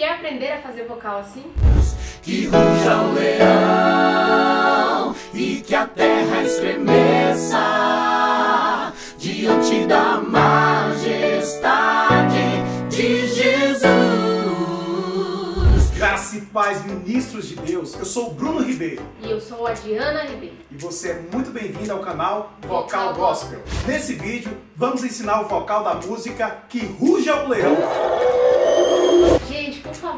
Quer aprender a fazer vocal assim? Que ruja o leão e que a terra estremeça diante da majestade de Jesus. Graça e paz, ministros de Deus. Eu sou o Bruno Ribeiro E eu sou a Diana Ribeiro. e você é muito bem-vindo ao canal Vocal Gospel. Nesse vídeo, vamos ensinar o vocal da música Que Ruja o Leão.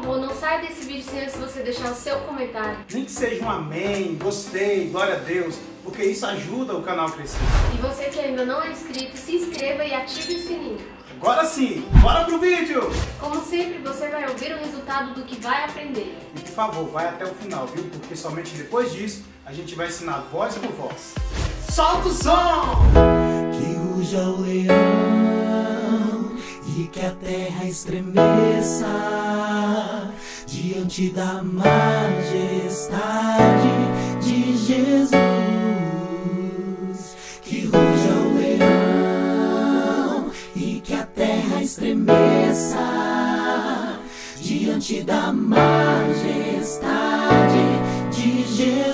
Favor, não saia desse vídeo sem antes você deixar o seu comentário. Nem que seja um amém, gostei, glória a Deus, porque isso ajuda o canal a crescer. E você que ainda não é inscrito, se inscreva e ative o sininho. Agora sim, bora pro vídeo! Como sempre, você vai ouvir o resultado do que vai aprender. E por favor, vai até o final, viu? Porque somente depois disso a gente vai ensinar voz por voz. Solta o som! Que ruja o leão e que a terra estremeça diante da majestade de Jesus. Que ruja o leão e que a terra estremeça diante da majestade de Jesus.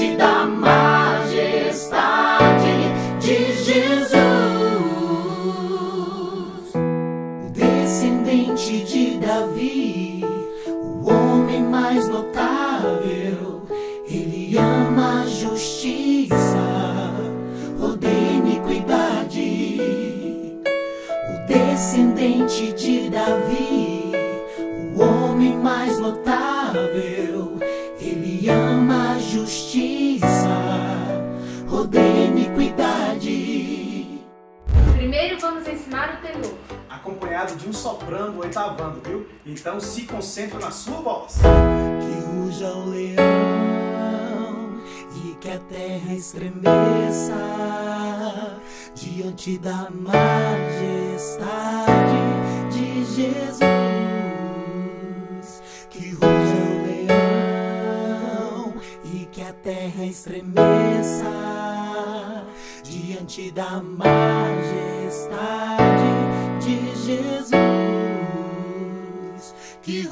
Diante da majestade de Jesus descendente de Davi, o homem mais notável. Ele ama a justiça, odeia iniquidade. O descendente de Davi, o homem mais notável. Primeiro vamos ensinar o tenor. Acompanhado de um soprando oitavando, viu? Então se concentra na sua voz. Que ruja o leão e que a terra estremeça diante da majestade de Jesus. Que ruja o leão e que a terra estremeça diante da majestade de Jesus. Que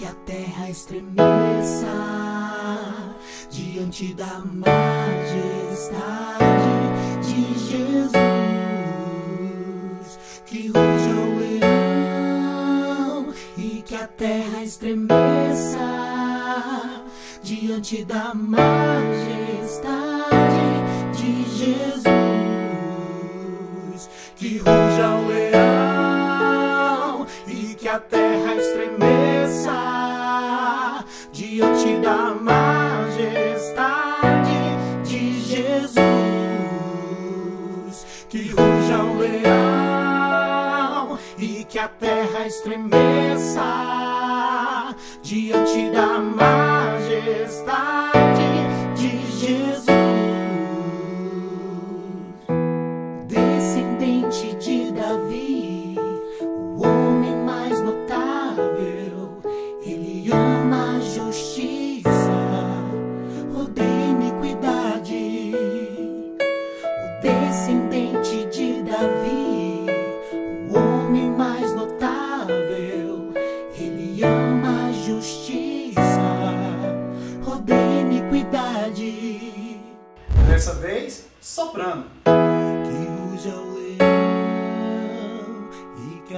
que a terra estremeça diante da majestade de Jesus. Que ruja o leão e que a terra estremeça diante da majestade de Jesus que ruja o leão e que a terra estremeça diante da majestade de Jesus. Que ruja o leão e que a terra estremeça diante da majestade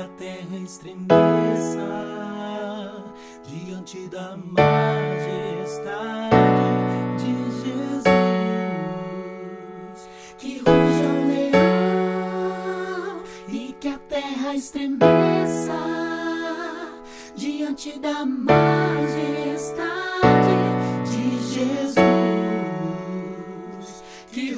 a terra estremeça diante da majestade de Jesus. Que ruja o leão e que a terra estremeça diante da majestade de Jesus. Que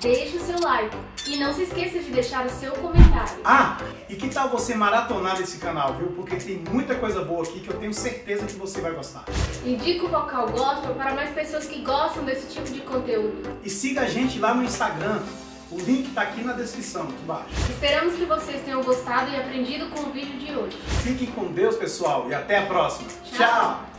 deixe o seu like. E não se esqueça de deixar o seu comentário. Ah, e que tal você maratonar nesse canal, viu? Porque tem muita coisa boa aqui que eu tenho certeza que você vai gostar. Indique o Vocal Gospel para mais pessoas que gostam desse tipo de conteúdo. E siga a gente lá no Instagram. O link tá aqui na descrição, aqui embaixo. Esperamos que vocês tenham gostado e aprendido com o vídeo de hoje. Fiquem com Deus, pessoal, e até a próxima. Tchau. Tchau.